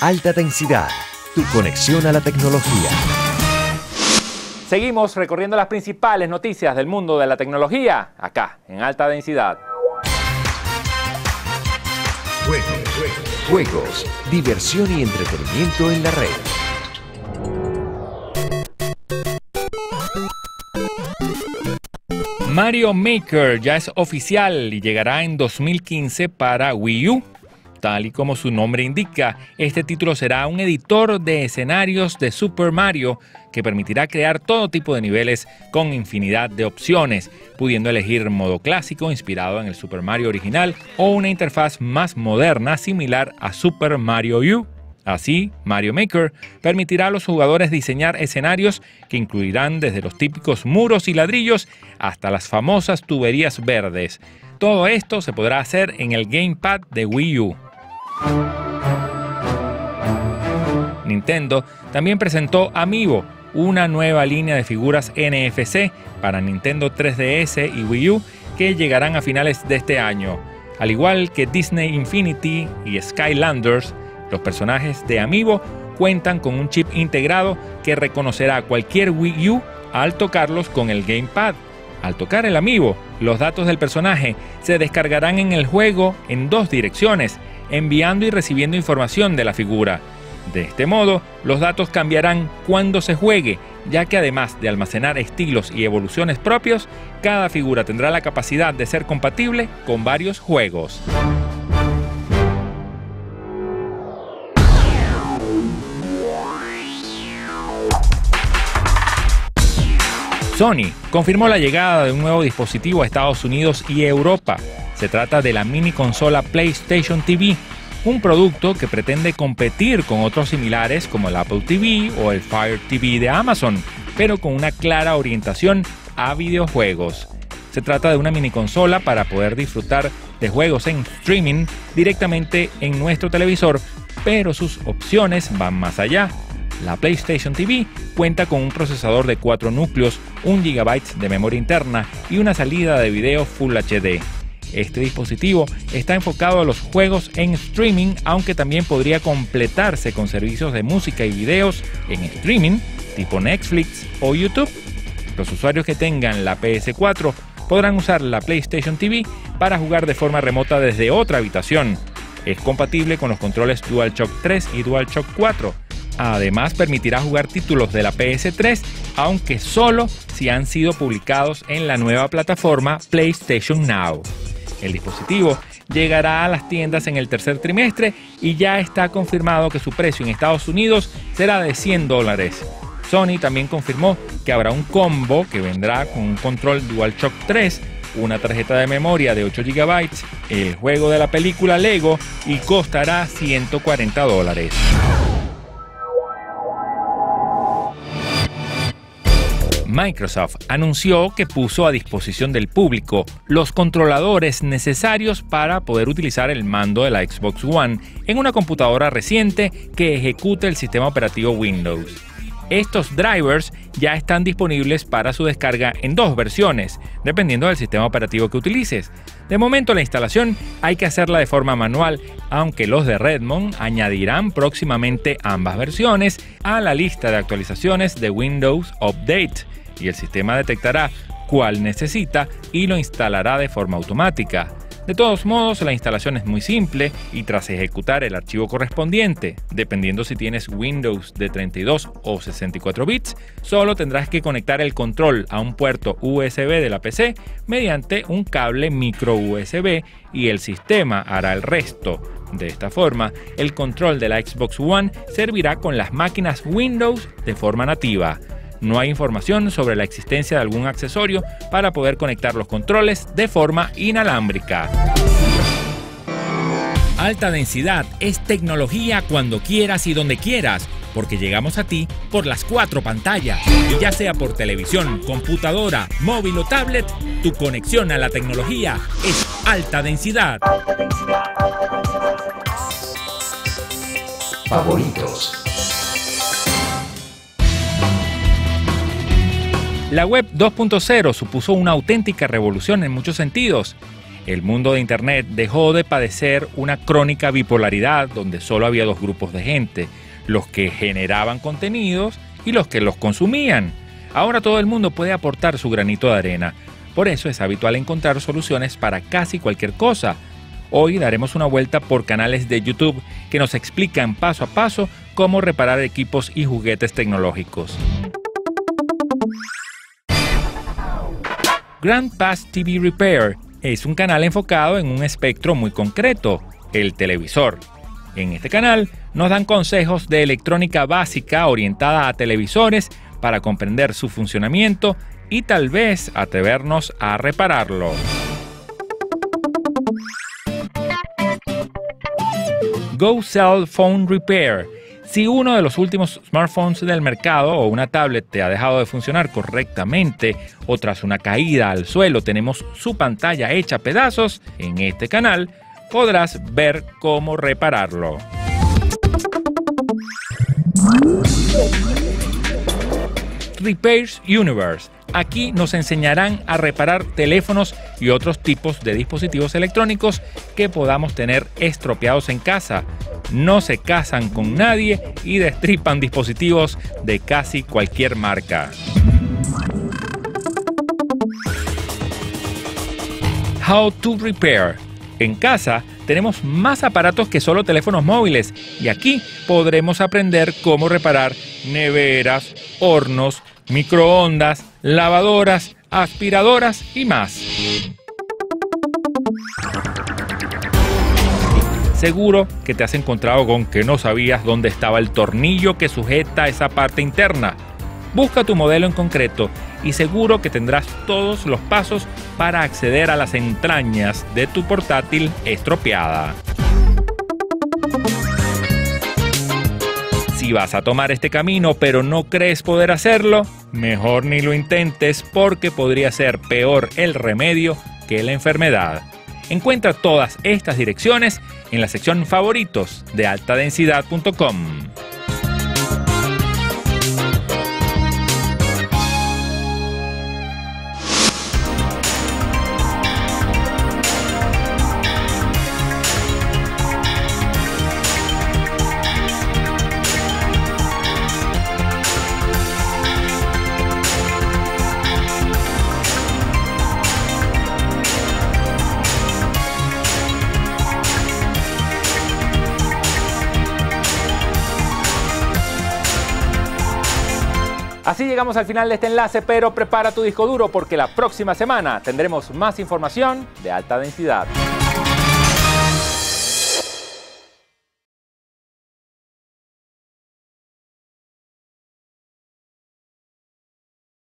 Alta densidad, tu conexión a la tecnología. Seguimos recorriendo las principales noticias del mundo de la tecnología, acá, en alta densidad. Juegos, juegos, diversión y entretenimiento en la red. Mario Maker ya es oficial y llegará en 2015 para Wii U. Tal y como su nombre indica, este título será un editor de escenarios de Super Mario que permitirá crear todo tipo de niveles con infinidad de opciones, pudiendo elegir modo clásico inspirado en el Super Mario original o una interfaz más moderna similar a Super Mario U. Así, Mario Maker permitirá a los jugadores diseñar escenarios que incluirán desde los típicos muros y ladrillos hasta las famosas tuberías verdes. Todo esto se podrá hacer en el Gamepad de Wii U. Nintendo también presentó Amiibo, una nueva línea de figuras NFC para Nintendo 3DS y Wii U que llegarán a finales de este año. Al igual que Disney Infinity y Skylanders, los personajes de Amiibo cuentan con un chip integrado que reconocerá cualquier Wii U al tocarlos con el Gamepad. Al tocar el Amiibo, los datos del personaje se descargarán en el juego en dos direcciones, enviando y recibiendo información de la figura. De este modo, los datos cambiarán cuando se juegue, ya que además de almacenar estilos y evoluciones propios, cada figura tendrá la capacidad de ser compatible con varios juegos. Sony confirmó la llegada de un nuevo dispositivo a Estados Unidos y Europa. Se trata de la mini consola PlayStation TV, un producto que pretende competir con otros similares como el Apple TV o el Fire TV de Amazon, pero con una clara orientación a videojuegos. Se trata de una mini consola para poder disfrutar de juegos en streaming directamente en nuestro televisor, pero sus opciones van más allá. La PlayStation TV cuenta con un procesador de 4 núcleos, 1 GB de memoria interna y una salida de video Full HD. Este dispositivo está enfocado a los juegos en streaming, aunque también podría completarse con servicios de música y videos en streaming, tipo Netflix o YouTube. Los usuarios que tengan la PS4 podrán usar la PlayStation TV para jugar de forma remota desde otra habitación. Es compatible con los controles DualShock 3 y DualShock 4 Además, permitirá jugar títulos de la PS3, aunque solo si han sido publicados en la nueva plataforma PlayStation Now. El dispositivo llegará a las tiendas en el tercer trimestre y ya está confirmado que su precio en Estados Unidos será de 100 dólares. Sony también confirmó que habrá un combo que vendrá con un control DualShock 3, una tarjeta de memoria de 8 GB, el juego de la película Lego y costará 140 dólares. Microsoft anunció que puso a disposición del público los controladores necesarios para poder utilizar el mando de la Xbox One en una computadora reciente que ejecute el sistema operativo Windows. Estos drivers ya están disponibles para su descarga en dos versiones, dependiendo del sistema operativo que utilices. De momento la instalación hay que hacerla de forma manual, aunque los de Redmond añadirán próximamente ambas versiones a la lista de actualizaciones de Windows Update y el sistema detectará cuál necesita y lo instalará de forma automática. De todos modos, la instalación es muy simple y tras ejecutar el archivo correspondiente, dependiendo si tienes Windows de 32 o 64 bits, solo tendrás que conectar el control a un puerto USB de la PC mediante un cable micro USB y el sistema hará el resto. De esta forma, el control de la Xbox One servirá con las máquinas Windows de forma nativa. No hay información sobre la existencia de algún accesorio para poder conectar los controles de forma inalámbrica. Alta densidad es tecnología cuando quieras y donde quieras, porque llegamos a ti por las cuatro pantallas. Ya sea por televisión, computadora, móvil o tablet, tu conexión a la tecnología es alta densidad. Favoritos. La web 2.0 supuso una auténtica revolución en muchos sentidos. el mundo de Internet dejó de padecer una crónica bipolaridad donde solo había dos grupos de gente, los que generaban contenidos y los que los consumían. Ahora todo el mundo puede aportar su granito de arena. Por eso es habitual encontrar soluciones para casi cualquier cosa. Hoy daremos una vuelta por canales de YouTube que nos explican paso a paso cómo reparar equipos y juguetes tecnológicos. Grand Pass TV Repair es un canal enfocado en un espectro muy concreto, el televisor. En este canal nos dan consejos de electrónica básica orientada a televisores para comprender su funcionamiento y tal vez atrevernos a repararlo. Go Cell Phone Repair si uno de los últimos smartphones del mercado o una tablet te ha dejado de funcionar correctamente o tras una caída al suelo tenemos su pantalla hecha a pedazos, en este canal podrás ver cómo repararlo. Repairs Universe. Aquí nos enseñarán a reparar teléfonos y otros tipos de dispositivos electrónicos que podamos tener estropeados en casa no se casan con nadie y destripan dispositivos de casi cualquier marca. How to Repair. En casa tenemos más aparatos que solo teléfonos móviles y aquí podremos aprender cómo reparar neveras, hornos, microondas, lavadoras, aspiradoras y más. Seguro que te has encontrado con que no sabías dónde estaba el tornillo que sujeta esa parte interna. Busca tu modelo en concreto y seguro que tendrás todos los pasos para acceder a las entrañas de tu portátil estropeada. Si vas a tomar este camino pero no crees poder hacerlo, mejor ni lo intentes porque podría ser peor el remedio que la enfermedad. Encuentra todas estas direcciones en la sección favoritos de altadensidad.com. Así llegamos al final de este enlace, pero prepara tu disco duro porque la próxima semana tendremos más información de alta densidad.